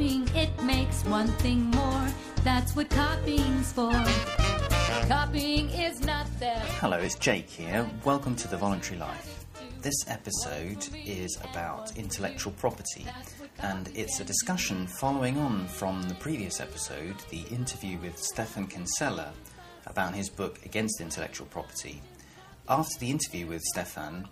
copying, it makes one thing more. That's what copying's for. Copying is not. Hello, it's Jake here. Welcome to The Voluntary Life. This episode is about intellectual property, and it's a discussion following on from the previous episode, the interview with Stephan Kinsella about his book Against Intellectual Property. After the interview with Stephan,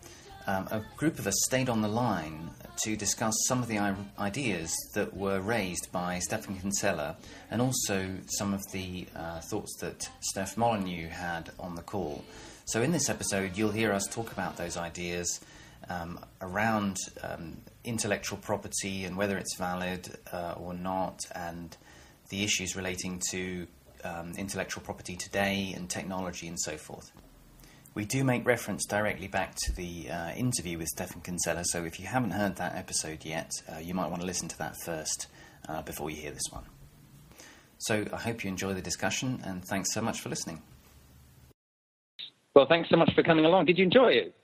um, a group of us stayed on the line to discuss some of the ideas that were raised by Stephan Kinsella and also some of the uh, thoughts that Steph Molyneux had on the call. So, in this episode, you'll hear us talk about those ideas um, around um, intellectual property and whether it's valid uh, or not, and the issues relating to um, intellectual property today and technology and so forth. We do make reference directly back to the uh, interview with Stephan Kinsella, so if you haven't heard that episode yet, uh, you might want to listen to that first uh, before you hear this one. So I hope you enjoy the discussion, and thanks so much for listening. Well, thanks so much for coming along. Did you enjoy it?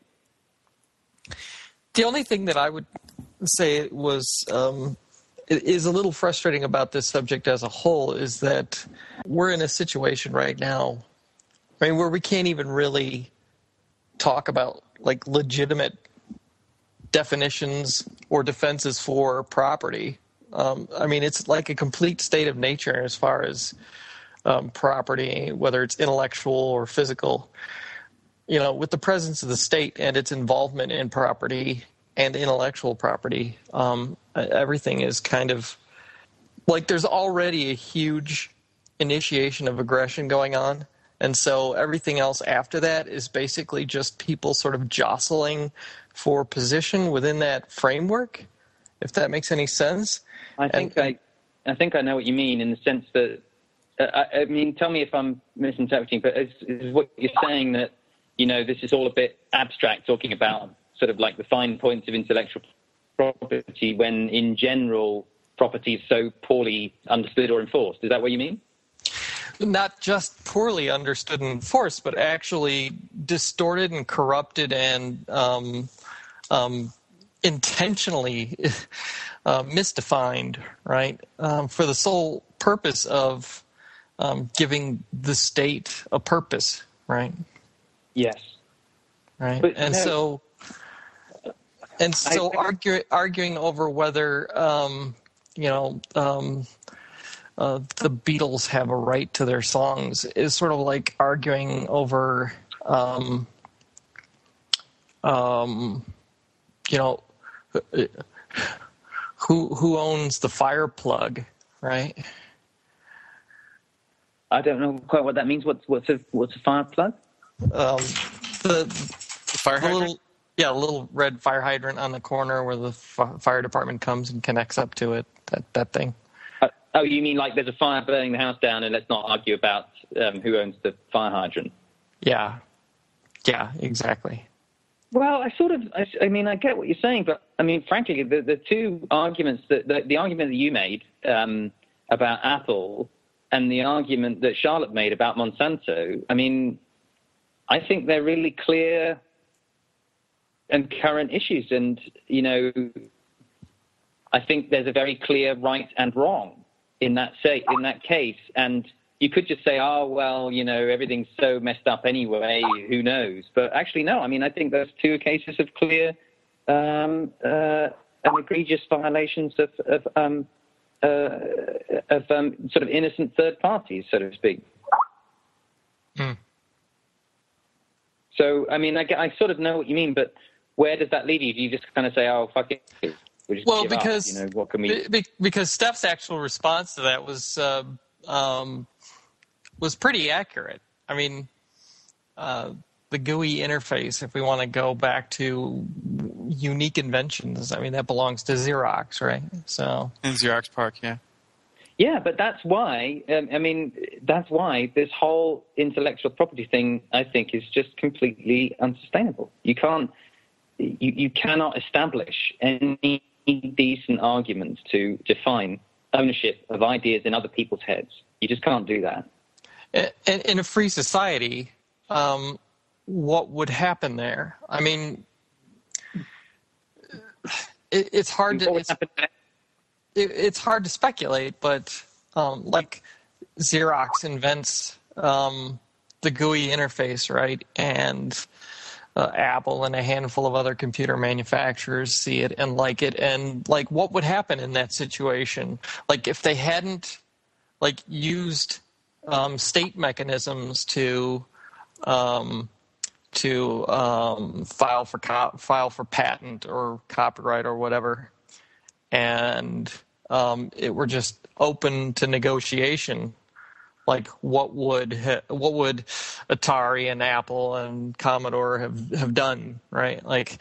The only thing that I would say was um, is a little frustrating about this subject as a whole is that we're in a situation right now, I mean, where we can't even really talk about like legitimate definitions or defenses for property. Um, I mean, it's like a complete state of nature as far as um, property, whether it's intellectual or physical. You know, with the presence of the state and its involvement in property and intellectual property, um, everything is kind of like there's already a huge initiation of aggression going on and so everything else after that is basically just people sort of jostling for position within that framework, if that makes any sense. I think and, I, I think I know what you mean in the sense that, uh, I, I, mean, tell me if I'm misinterpreting, but is, is what you're saying that, you know, this is all a bit abstract, talking about sort of like the fine points of intellectual property when in general property is so poorly understood or enforced. Is that what you mean? Not just poorly understood and enforced, but actually distorted and corrupted and um, um, intentionally uh, misdefined, right? Um, for the sole purpose of um, giving the state a purpose, right? Yes. Right. But and no, so, and so, I, argue, arguing over whether um, you know um, uh, the Beatles have a right to their songs is sort of like arguing over, um, um, you know, who who owns the fire plug, right? I don't know quite what that means. What's what's a what's a fire plug? Um, the, the fire hydrant. Little, yeah, a little red fire hydrant on the corner where the fire department comes and connects up to it. That that thing. Oh, you mean like there's a fire burning the house down, and let's not argue about um, who owns the fire hydrant? Yeah, yeah, exactly. Well, I sort of, I, I, mean, I get what you're saying, but I mean, frankly, the, the two arguments that the, the argument that you made um, about Apple and the argument that Charlotte made about Monsanto, I mean, I think they're really clear and current issues, and you know, I think there's a very clear right and wrong in that say in that case. And you could just say oh well you know everything's so messed up anyway who knows? But actually no. I mean i think those two cases of clear um, uh, and egregious violations of of, um, uh, of um, sort of innocent third parties so to speak. Mm. so i mean I, I sort of know what you mean but where does that lead you? Do you just kind of say oh fuck it well, because up, you know, what can we... Because Steph's actual response to that was uh, um, was pretty accurate. I mean, uh, the GUI interface, if we want to go back to unique inventions, I mean that belongs to Xerox, right? So in Xerox PARC, yeah. Yeah, but that's why. Um, I mean, that's why this whole intellectual property thing, I think, is just completely unsustainable. You can't, you, you cannot establish any decent arguments to define ownership of ideas in other people's heads. You just can't do that. In a free society, um, what would happen there? I mean, it, it's hard to. It's, it, it's hard to speculate, but um, like Xerox invents um, the GUI interface, right? And uh, Apple and a handful of other computer manufacturers see it and like it. And like, what would happen in that situation? Like, if they hadn't like used um, state mechanisms to um, to um, file for co- file for patent or copyright or whatever, and um, it were just open to negotiation. Like what would what would Atari and Apple and Commodore have have done, right? Like,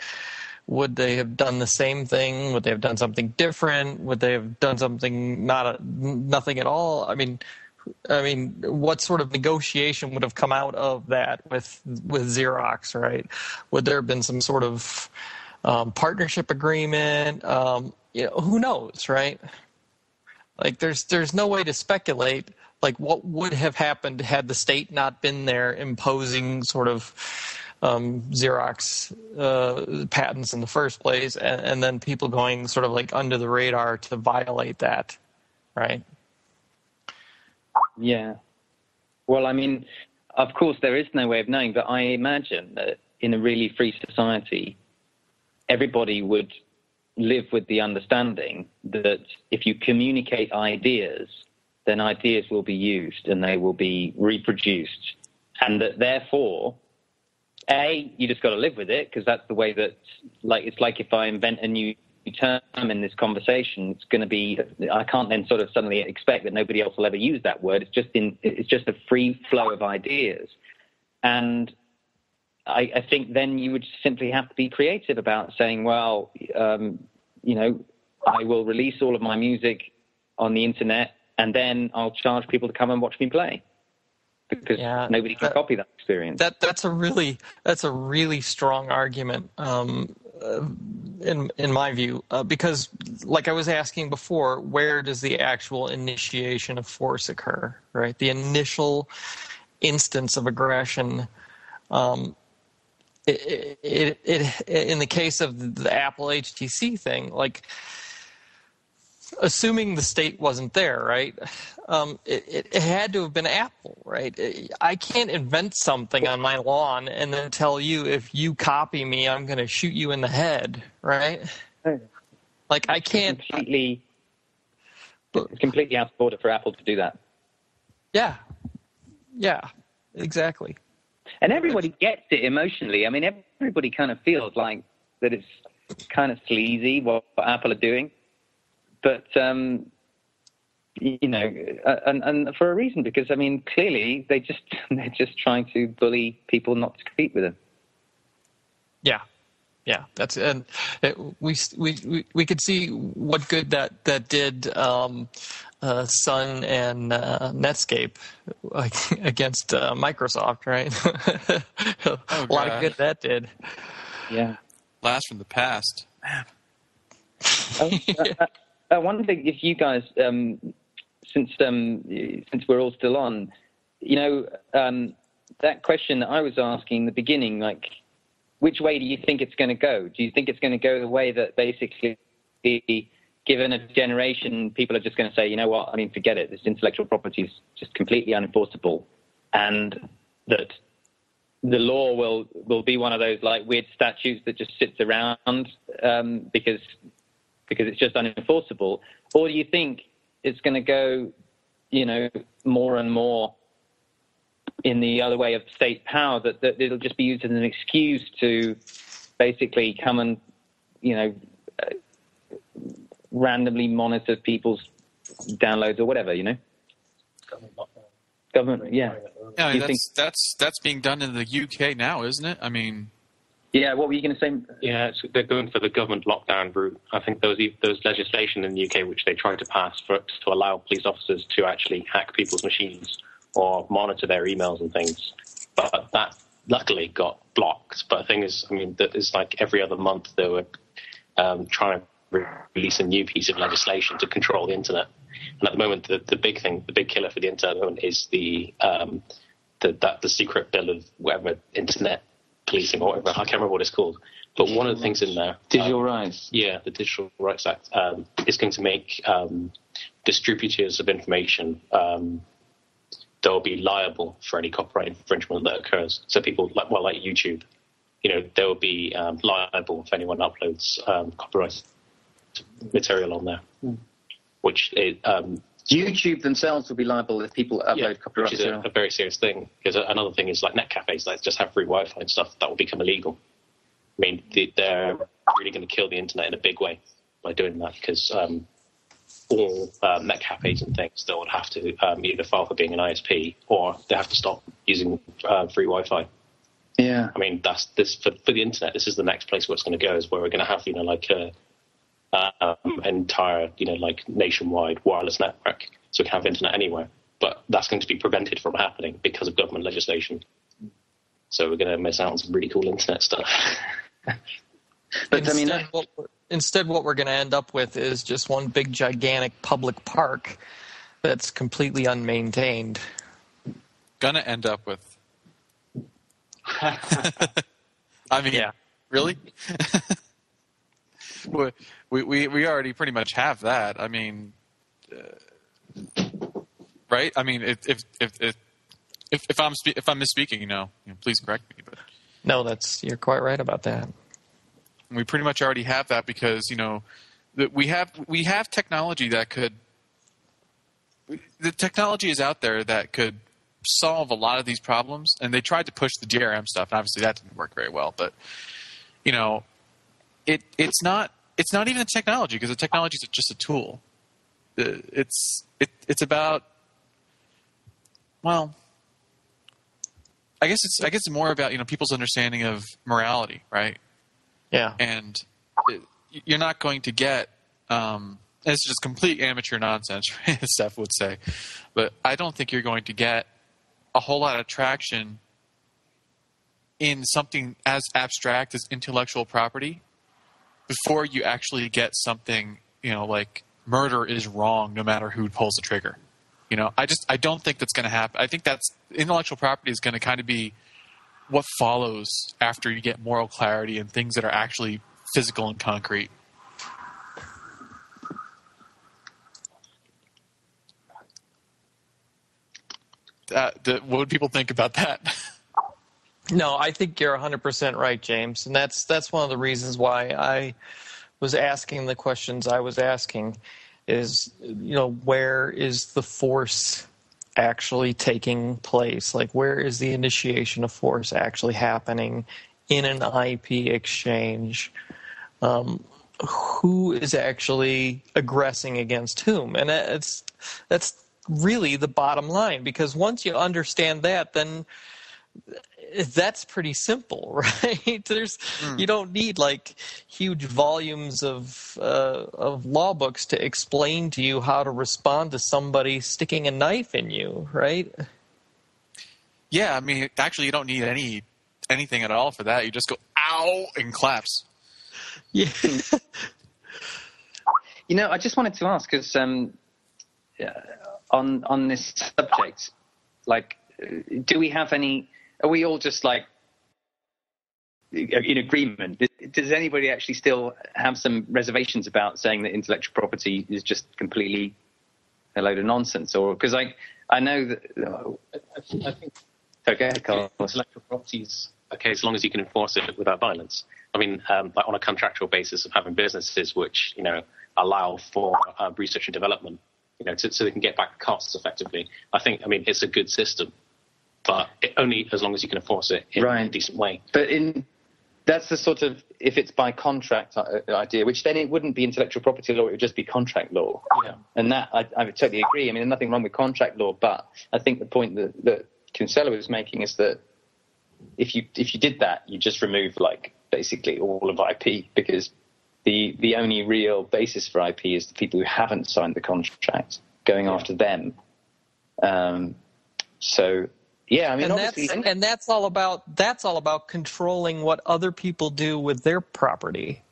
would they have done the same thing? Would they have done something different? Would they have done something not a, nothing at all? I mean, I mean, what sort of negotiation would have come out of that with with Xerox, right? Would there have been some sort of um, partnership agreement? Um, you know, who knows, right? Like, there's there's no way to speculate. Like, what would have happened had the state not been there imposing sort of um, Xerox uh, patents in the first place, and, and then people going sort of like under the radar to violate that, right? Yeah. Well, I mean, of course, there is no way of knowing, but I imagine that in a really free society, everybody would live with the understanding that if you communicate ideas, then ideas will be used and they will be reproduced. And that therefore, A, you just got to live with it because that's the way that, like, it's like if I invent a new term in this conversation, it's going to be. I can't then sort of suddenly expect that nobody else will ever use that word. It's just in. It's just a free flow of ideas, and I, I think then you would simply have to be creative about saying, well, um, you know, I will release all of my music on the internet, and then I'll charge people to come and watch me play because yeah, nobody can that, copy that experience. That that's a really that's a really strong argument. Um, uh, in in my view, uh, because like I was asking before, where does the actual initiation of force occur? Right, the initial instance of aggression. Um, it, it, it, in the case of the Apple HTC thing, like assuming the state wasn't there, right? Um, it, it, had to have been Apple, right? I can't invent something on my lawn and then tell you if you copy me, I'm going to shoot you in the head, right? Like I can't it's completely. It's completely out of order for Apple to do that. Yeah, yeah, exactly. And everybody gets it emotionally. I mean, everybody kind of feels like that it's kind of sleazy what, what Apple are doing but um, you know, uh, and, and for a reason because I mean, clearly they just they're just trying to bully people not to compete with them. Yeah, yeah, that's and it, we we we could see what good that that did. Um, uh, Sun and uh, Netscape against uh, Microsoft, right? a oh, lot of good that did. Yeah, blast from the past. Man. Oh, uh, I wonder if you guys, um, since um, since we're all still on, you know, um, that question that I was asking in the beginning, like, which way do you think it's going to go? Do you think it's going to go the way that basically, given a generation, people are just going to say, you know what, I mean, forget it. This intellectual property is just completely unenforceable, and that the law will will be one of those like weird statutes that just sits around um, because because it's just unenforceable? Or do you think it's going to go, you know, more and more in the other way of state power, that, that it'll just be used as an excuse to basically come and, you know, uh, randomly monitor people's downloads or whatever, you know? Government, yeah. Yeah, that's, think... that's that's being done in the UK now, isn't it? I mean, yeah, what were you going to say? Yeah, they're going for the government lockdown route. I think there was, there was legislation in the UK which they tried to pass for to allow police officers to actually hack people's machines or monitor their emails and things. But that luckily got blocked. But the thing is, I mean, it's like every other month they were um, trying to release a new piece of legislation to control the internet. And at the moment, the, the big thing, the big killer for the internet is the um, the, that, the secret bill of whatever internet policing or whatever. I can't remember what it's called. But one of the things in there, Digital um, rights. yeah, the Digital Rights Act um, is going to make um, distributors of information um, they'll be liable for any copyright infringement that occurs. So people like well, like YouTube, you know, they will be um, liable if anyone uploads um, copyright material on there, which is, um, YouTube themselves will be liable if people upload yeah, copyright which is a, a very serious thing. Because another thing is like net cafes that just have free Wi-Fi and stuff that will become illegal. I mean, they- they're really going to kill the internet in a big way by doing that because um, all um, net cafes and things they would have to um, either file for being an ISP or they have to stop using uh, free Wi-Fi. Yeah. I mean, that's this for, for the internet. This is the next place where it's going to go. Is where we're going to have you know like a um, entire you know like nationwide wireless network, so we can have internet anywhere. But that's going to be prevented from happening because of government legislation. So we're going to miss out on some really cool internet stuff. But I mean, instead, what we're, instead, what we're going to end up with is just one big, gigantic public park that's completely unmaintained. Gonna end up with. I mean, Yeah. really? we, we we already pretty much have that. I mean, uh, right? I mean, if if if if if, if I'm spe- if I'm misspeaking, you know, you know, please correct me. But No, that's you're quite right about that. we pretty much already have that because you know that we have we have technology that could the technology is out there that could solve a lot of these problems and they tried to push the DRM stuff and obviously that didn't work very well but you know it it's not it's not even a technology because the technology is just a tool it's it, it's about well I guess it's I guess it's more about you know people's understanding of morality right Yeah. and it, you're not going to get um, it's just complete amateur nonsense as Steph would say but i don't think you're going to get a whole lot of traction in something as abstract as intellectual property before you actually get something you know like murder is wrong no matter who pulls the trigger you know i just i don't think that's going to happen i think that's intellectual property is going to kind of be what follows after you get moral clarity and things that are actually physical and concrete. Uh, that, that, what would people think about that? No, I think you're 100% right, James, and that's that's one of the reasons why I was asking the questions I was asking is you know where is the force actually taking place? Like where is the initiation of force actually happening in an IP exchange? Um, who is actually aggressing against whom? And that's that's really the bottom line because once you understand that, then that's pretty simple, right? There's you don't need like huge volumes of uh, of law books to explain to you how to respond to somebody sticking a knife in you, right? yeah, I mean, actually, you don't need any anything at all for that. You just go ow and claps. Yeah. You know, I just wanted to ask because um, on on this subject, like, uh, do we have any? Are we all just like in agreement? Does anybody actually still have some reservations about saying that intellectual property is just completely a load of nonsense? Or because I I know that. I think, I think Okay, intellectual properties okay as long as you can enforce it without violence. I mean, um, like on a contractual basis of having businesses which you know allow for uh, research and development, you know, to, so they can get back costs effectively. I think, I mean, it's a good system, but it, only as long as you can enforce it in a decent way. But in that's the sort of if it's by contract uh, idea, which then it wouldn't be intellectual property law; it would just be contract law. Yeah. And that I, I would totally agree. I mean, there's nothing wrong with contract law, but I think the point that that Kinsella was making is that if you if you did that, you just remove like basically all of IP because the the only real basis for IP is the people who haven't signed the contract going after them. Um, so yeah, I mean, and that's and that's all about that's all about controlling what other people do with their property.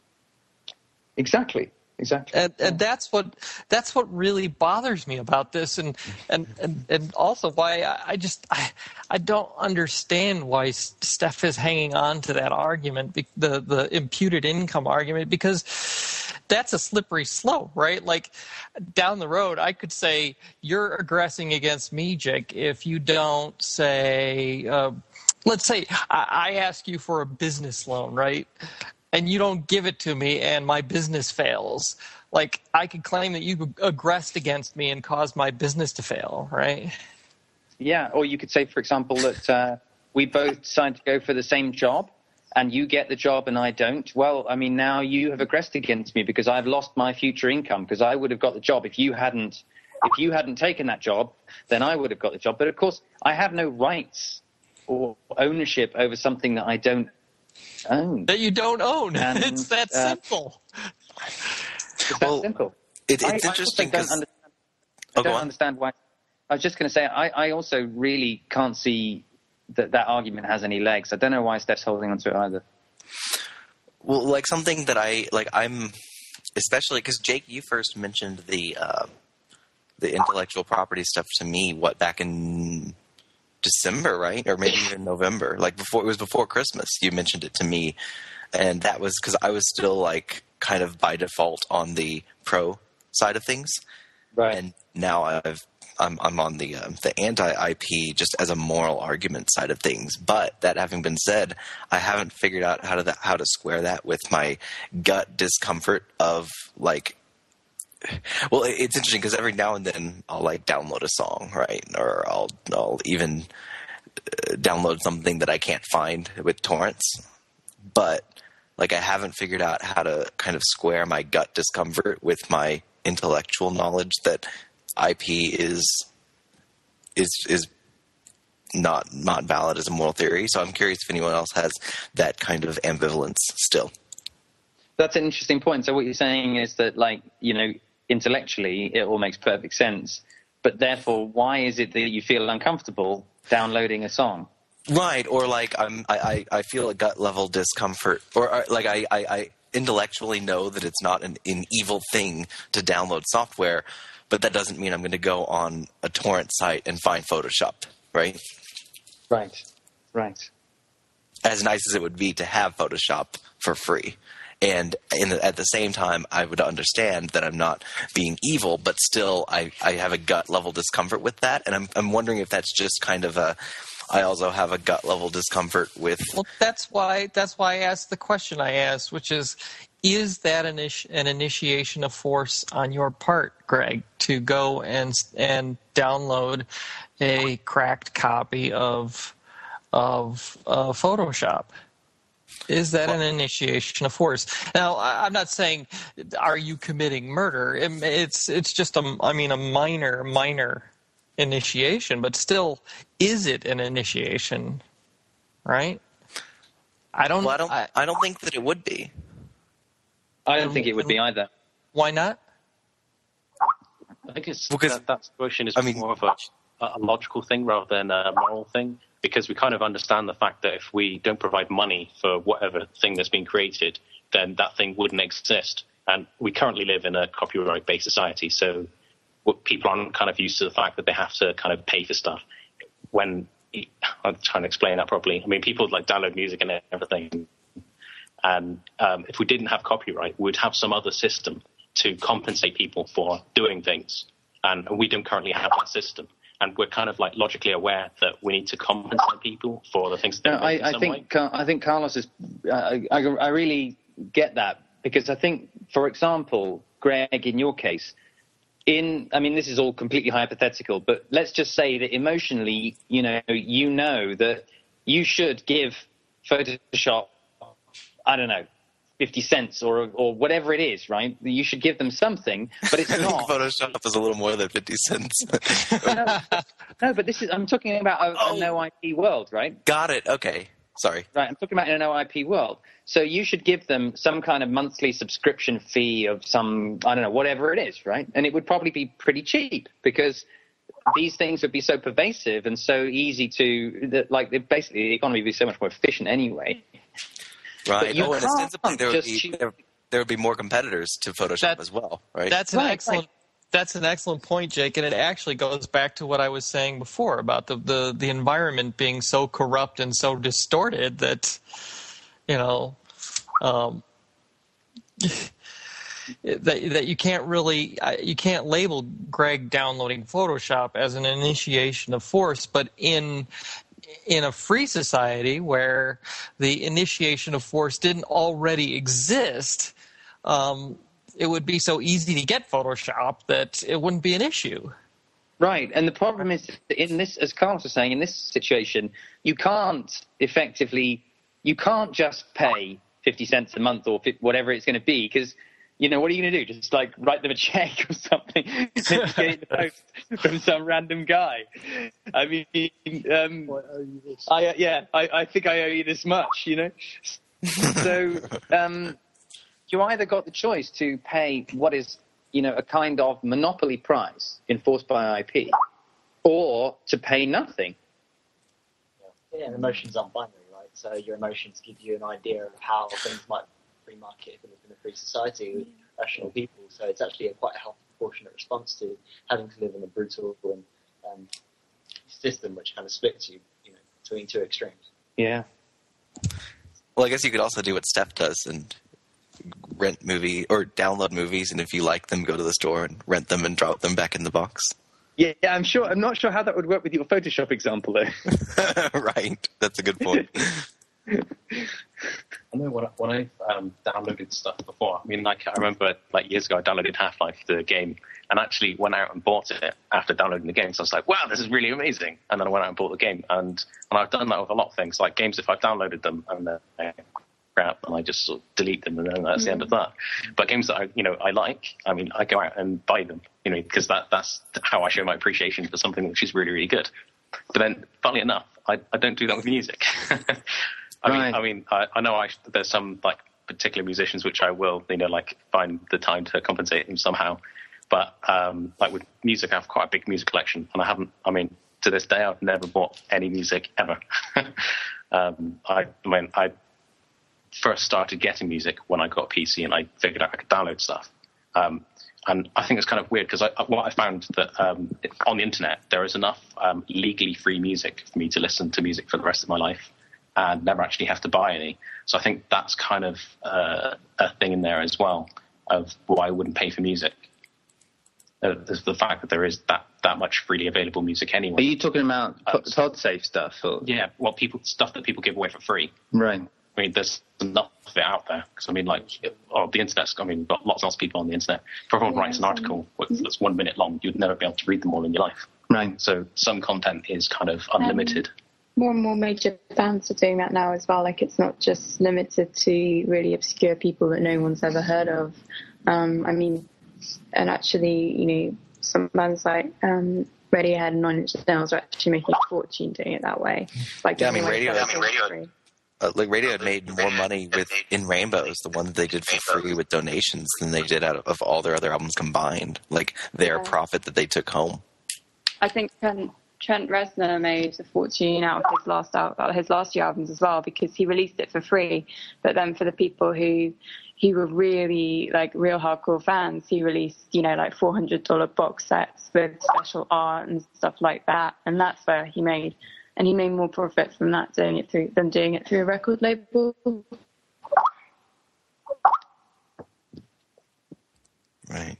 Exactly, exactly. and, and that's what that's what really bothers me about this and and and, and also why I, I just I, I don't understand why Steph is hanging on to that argument the the imputed income argument because that's a slippery slope right? Like down the road I could say you're aggressing against me Jake if you don't say uh, let's say I, I ask you for a business loan right? And you don't give it to me and my business fails. Like i could claim that you aggressed against me and caused my business to fail right? Yeah, or you could say, for example, that uh, we both decided to go for the same job, and you get the job and I don't. Well, I mean, now you have aggressed against me because I've lost my future income because I would have got the job if you hadn't. If you hadn't taken that job, then I would have got the job. But of course, I have no rights or ownership over something that I don't own. that you don't own And, it's that uh, simple It's that Well, simple. It, I- it's I interesting also don't because understand, Oh, I don't understand why. I was just going to say, I, I also really can't see that that argument has any legs. I don't know why Steph's holding onto it either. Well, like something that I like, I'm especially because Jake, you first mentioned the uh, the intellectual property stuff to me. What back in December, right, or maybe even November? Like before it was before Christmas. You mentioned it to me, and that was because I was still like kind of by default on the pro side of things, Right. and now I've I'm I'm on the um, the anti IP just as a moral argument side of things. But that having been said, I haven't figured out how to how to square that with my gut discomfort of like. Well, it's interesting because every now and then I'll like download a song, right, or I'll I'll even uh, download something that I can't find with torrents, but like I haven't figured out how to kind of square my gut discomfort with my intellectual knowledge that IP is is is not not valid as a moral theory. So I'm curious if anyone else has that kind of ambivalence still. That's an interesting point. So what you're saying is that, like, you know, intellectually, it all makes perfect sense. But therefore, why is it that you feel uncomfortable downloading a song? Right, or like I'm I, I, I feel a gut level discomfort or, or like I, I, I intellectually know that it's not an, an evil thing to download software, but that doesn't mean I'm going to go on a torrent site and find Photoshop, right? Right. Right. as nice as it would be to have Photoshop for free. And in the, at the same time, I would understand that I'm not being evil, but still, I, I have a gut level discomfort with that. And I'm, I'm wondering if that's just kind of a. I also have a gut level discomfort with. Well, that's why that's why I asked the question I asked, which is, is that an, an initiation of force on your part, Greg, to go and and download a cracked copy of of uh, Photoshop? Is that an initiation of force? Now, I'm not saying are you committing murder. It- It's it's just a I mean a minor minor initiation, but still, is it an initiation? Right? I don't. Well, I don't. I- I don't think that it would be. I don't think it would be either. why not? I think it's Because- that, that situation is I mean- more of a, a logical thing rather than a moral thing because we kind of understand the fact that if we don't provide money for whatever thing that's been created, then that thing wouldn't exist. And we currently live in a copyright-based society, so people aren't kind of used to the fact that they have to kind of pay for stuff. When I'm trying to explain that properly, I mean, people like download music and everything, and um, if we didn't have copyright, we'd have some other system to compensate people for doing things. And we don't currently have that system. And we're kind of like logically aware that we need to compensate people for the things that No, they make in I, I some way. think I think Carlos is. Uh, I, I really get that because I think, for example, Greg, in your case, in I mean, this is all completely hypothetical, but let's just say that emotionally, you know, you know that you should give Photoshop, I don't know, fifty cents or or whatever it is, right? You should give them something, but it's I think not. Photoshop is a little more than fifty cents. no, no, but this is I'm talking about a, Oh. a no IP world, right? Got it. Okay. Sorry. Right, I'm talking about in an OIP world. So you should give them some kind of monthly subscription fee of some, I don't know, whatever it is, right? And it would probably be pretty cheap because these things would be so pervasive and so easy to, that, like, basically the economy would be so much more efficient anyway. Right. you oh, and can't ostensibly there would be choose- there, there would be more competitors to Photoshop That- as well, right? That's an Right, excellent. That's an excellent point, Jake, and it actually goes back to what I was saying before about the, the, the environment being so corrupt and so distorted that, you know, um, that that you can't really you can't label Greg downloading Photoshop as an initiation of force, but in in a free society where the initiation of force didn't already exist, um, it would be so easy to get Photoshop that it wouldn't be an issue. Right, and the problem is in this, as Carlos was saying, in this situation, you can't effectively, you can't just pay fifty cents a month or whatever it's going to be, because you know what are you going to do? Just like write them a check or something, get the post from some random guy. I mean, um, I uh, yeah, I, I think I owe you this much, you know. So um, you either got the choice to pay what is you know a kind of monopoly price enforced by IP, or to pay nothing. Yeah, and emotions aren't binary, right? So your emotions give you an idea of how things might free market if it was in a free society with rational people. So it's actually a quite a healthy, proportionate response to having to live in a brutal and um, system which kind of splits you, you know, between two extremes. Yeah. Well, I guess you could also do what Steph does and rent movie or download movies, and if you like them, go to the store and rent them and drop them back in the box. Yeah, yeah, I'm sure. I'm not sure how that would work with your Photoshop example, though. right, that's a good point. I know when, I, when I've um, downloaded stuff before. I mean, like I remember like years ago, I downloaded Half Life, the game, and actually went out and bought it after downloading the game. So I was like, "Wow, this is really amazing!" And then I went out and bought the game, and and I've done that with a lot of things, like games. If I've downloaded them and they're crap, and I just sort of delete them, and then that's the end of that. But games that I you know I like, I mean, I go out and buy them, you know, because that that's how I show my appreciation for something which is really really good. But then, funnily enough, I, I don't do that with music. I Right. mean, I mean, I, I know I, there's some like particular musicians which I will, you know, like find the time to compensate them somehow. But um, like with music, I have quite a big music collection, and I haven't. I mean, to this day, I've never bought any music ever. um, I, I mean, I first started getting music when I got a PC, and I figured out I could download stuff. Um, and I think it's kind of weird because I, what I found that um, on the internet there is enough um, legally free music for me to listen to music for the rest of my life and never actually have to buy any. So I think that's kind of uh, a thing in there as well of why I wouldn't pay for music. Uh, the fact that there is that, that much freely available music anyway. Are you talking about Uh, pod safe stuff? Or? Yeah, well, people stuff that people give away for free. Right. I mean, there's enough of it out there. Because I mean, like, oh, the internet's. I mean, got lots and lots of people on the internet. If everyone writes an article that's one minute long, you'd never be able to read them all in your life. Right. So some content is kind of unlimited. More and more major bands are doing that now as well. Like it's not just limited to really obscure people that no one's ever heard of. Um, I mean, and actually, you know, some bands like um, Radiohead and Nine Inch Nails are actually making a fortune doing it that way. Like Yeah, I mean, Radiohead- I mean, Radiohead- Uh, like Radiohead made more money with in Rainbows, the one that they did for free with donations, than they did out of, of all their other albums combined. Like their Yeah. profit that they took home. I think Trent, Trent Reznor made a fortune out of his last out his last few albums as well because he released it for free. But then for the people who who were really like real hardcore fans, he released you know like four hundred dollar box sets with special art and stuff like that, and that's where he made. And he made more profit from that doing it through than doing it through a record label. Right.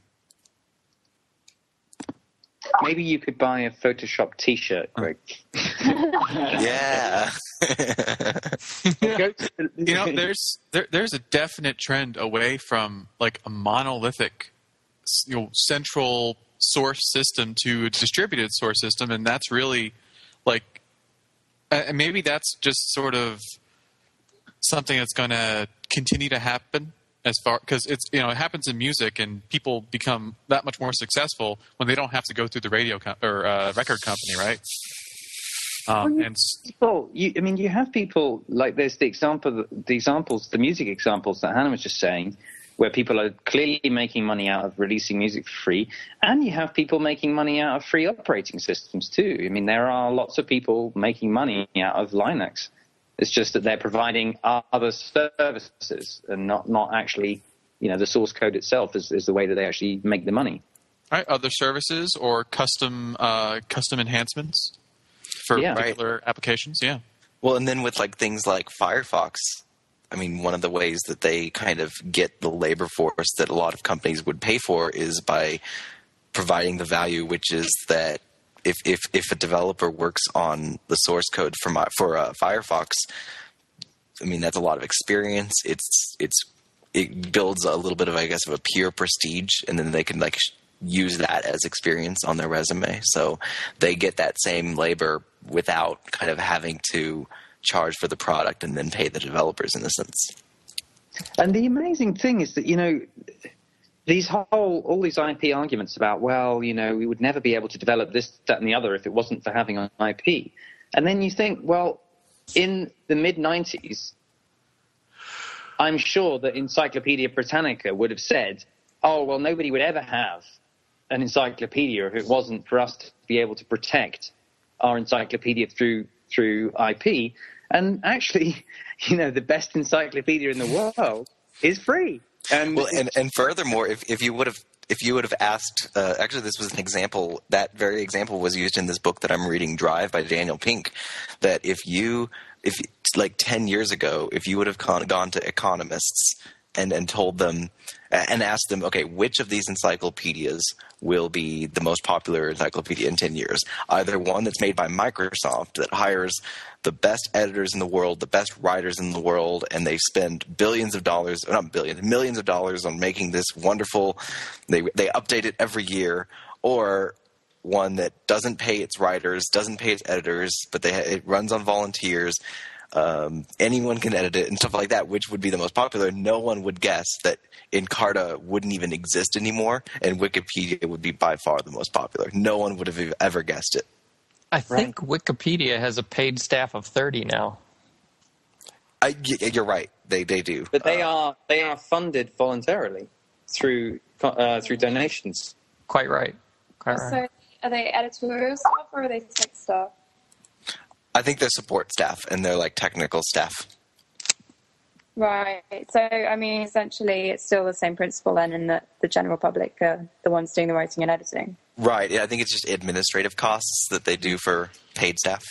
Maybe you could buy a Photoshop T-shirt, Greg. Yeah. Go to the- you know there's there, there's a definite trend away from like a monolithic you know central source system to a distributed source system and that's really like uh, and maybe that's just sort of something that's going to continue to happen as far because it's you know it happens in music and people become that much more successful when they don't have to go through the radio com- or uh, record company right um, and s- people. You, I mean, you have people like there's the example, the examples, the music examples that Hannah was just saying, where people are clearly making money out of releasing music for free, and you have people making money out of free operating systems too. I mean, there are lots of people making money out of Linux. It's just that they're providing other services and not not actually you know the source code itself is, is the way that they actually make the money. All right, other services or custom uh, custom enhancements for Yeah. particular applications. Yeah. Well, and then with like things like Firefox, I mean, one of the ways that they kind of get the labor force that a lot of companies would pay for is by providing the value, which is that if if if a developer works on the source code for my, for uh, Firefox, I mean that's a lot of experience. It's it's it builds a little bit of I guess of a peer prestige, and then they can like use that as experience on their resume. So they get that same labor without kind of having to charge for the product and then pay the developers in a sense. And the amazing thing is that you know these whole all these IP arguments about well you know we would never be able to develop this that and the other if it wasn't for having an IP, and then you think well in the mid '90s, I'm sure that Encyclopedia Britannica would have said, oh well nobody would ever have an encyclopedia if it wasn't for us to be able to protect our encyclopedia through through IP. And actually, you know, the best encyclopedia in the world is free. And, Well, and, and furthermore, if, if you would have if you would have asked, uh, actually, this was an example. That very example was used in this book that I'm reading, Drive by Daniel Pink. That if you, if like ten years ago, if you would have con- gone to economists and and told them and asked them, okay, which of these encyclopedias will be the most popular encyclopedia in ten years? Either one that's made by Microsoft that hires the best editors in the world, the best writers in the world, and they spend billions of dollars, not billions, millions of dollars on making this wonderful. They they update it every year, or one that doesn't pay its writers, doesn't pay its editors, but they it runs on volunteers. Um, anyone can edit it and stuff like that. Which would be the most popular? No one would guess that Encarta wouldn't even exist anymore, and Wikipedia would be by far the most popular. No one would have ever guessed it. I think Wikipedia has a paid staff of 30 now. I, y- you're right. They they do. but they Uh, are they are funded voluntarily through uh, through donations. Quite right. Quite right. So are they editorial staff or are they tech staff? I think they're support staff and they're like technical staff. Right. So, I mean, essentially, it's still the same principle then, in that the general public are the ones doing the writing and editing. Right. Yeah, I think it's just administrative costs that they do for paid staff.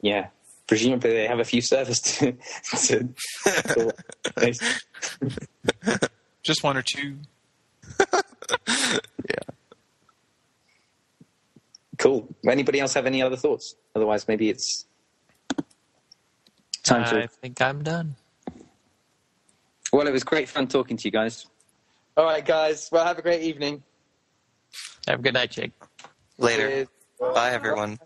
Yeah, presumably they have a few servers to. to, to Just one or two. cool. Anybody else have any other thoughts? Otherwise, maybe it's time to. I think I'm done. Well, it was great fun talking to you guys. All right, guys. Well, have a great evening. Have a good night, Jake. Later. Cheers. Bye, everyone.